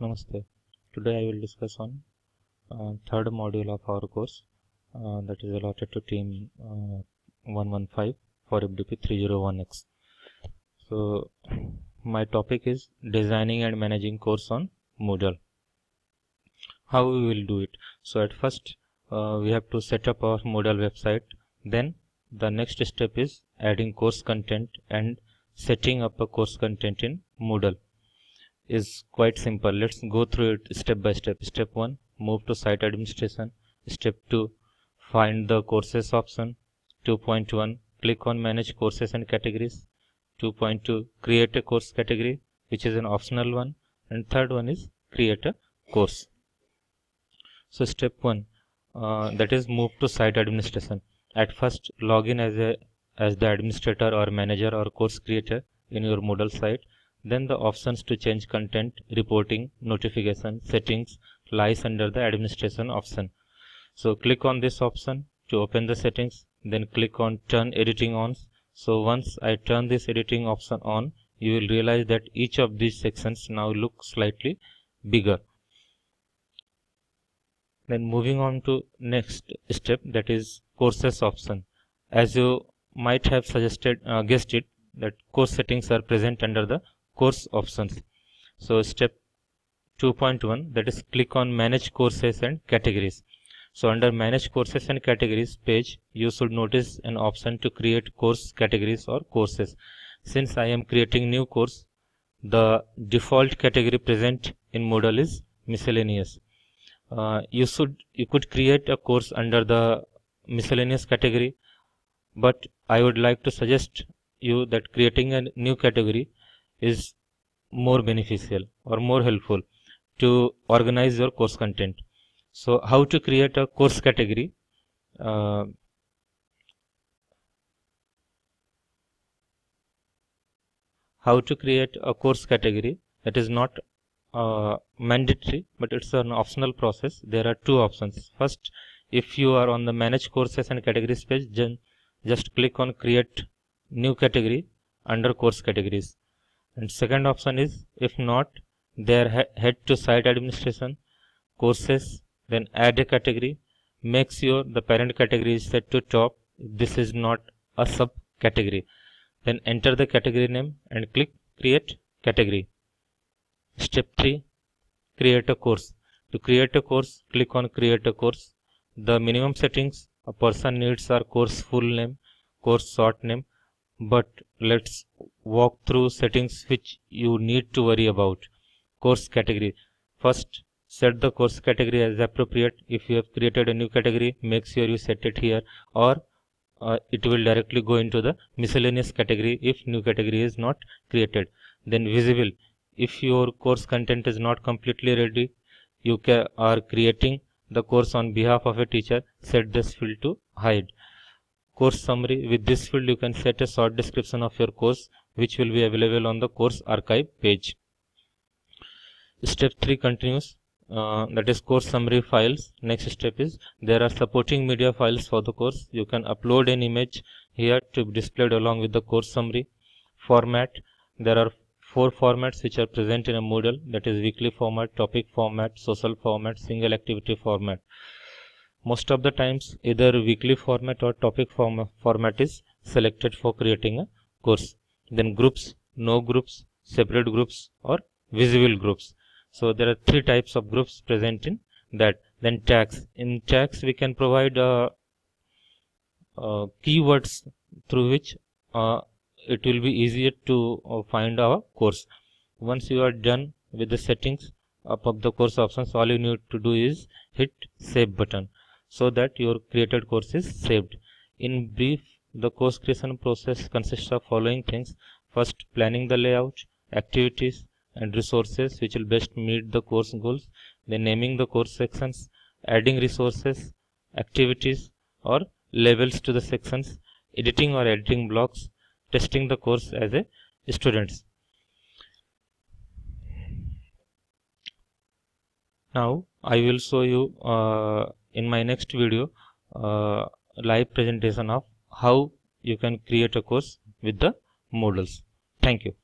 Namaste. Today I will discuss on uh, third module of our course uh, that is allotted to team uh, 115 for FDP 301X. So my topic is designing and managing course on Moodle. How we will do it? So at first uh, we have to set up our Moodle website. Then the next step is adding course content and setting up a course content in Moodle is quite simple. Let's go through it step by step. Step 1 move to site administration. Step 2 find the courses option. 2.1 click on manage courses and categories. 2.2 create a course category which is an optional one and third one is create a course. So step 1 uh, that is move to site administration. At first log in as a as the administrator or manager or course creator in your Moodle site then the options to change content, reporting, notification, settings lies under the administration option. So click on this option to open the settings, then click on turn editing on. So once I turn this editing option on, you will realize that each of these sections now look slightly bigger. Then moving on to next step that is courses option. As you might have suggested uh, guessed it that course settings are present under the course options. So step 2.1 that is click on manage courses and categories. So under manage courses and categories page you should notice an option to create course categories or courses. Since I am creating new course the default category present in Moodle is miscellaneous. Uh, you should you could create a course under the miscellaneous category but I would like to suggest you that creating a new category is more beneficial or more helpful to organize your course content. So how to create a course category? Uh, how to create a course category that is not uh, mandatory but it's an optional process there are two options first if you are on the manage courses and categories page then just click on create new category under course categories and second option is if not there head to site administration courses then add a category. Make sure the parent category is set to top. This is not a subcategory then enter the category name and click create category. Step 3 create a course. To create a course click on create a course. The minimum settings a person needs are course full name course short name but let's walk through settings which you need to worry about. Course category. First, set the course category as appropriate. If you have created a new category, make sure you set it here or uh, it will directly go into the miscellaneous category if new category is not created. Then visible. If your course content is not completely ready, you are creating the course on behalf of a teacher, set this field to hide course summary with this field you can set a short description of your course which will be available on the course archive page. Step 3 continues. Uh, that is course summary files. Next step is there are supporting media files for the course. You can upload an image here to be displayed along with the course summary format. There are four formats which are present in a Moodle that is weekly format topic format social format single activity format. Most of the times either weekly format or topic form format is selected for creating a course then groups no groups separate groups or visible groups. So there are three types of groups present in that. Then tags in tags we can provide uh, uh, keywords through which uh, it will be easier to uh, find our course. Once you are done with the settings up of the course options all you need to do is hit save button so that your created course is saved. In brief, the course creation process consists of following things. First, planning the layout, activities and resources which will best meet the course goals. Then naming the course sections, adding resources, activities or labels to the sections, editing or editing blocks, testing the course as a students. Now I will show you uh, in my next video uh, live presentation of how you can create a course with the Moodles. Thank you.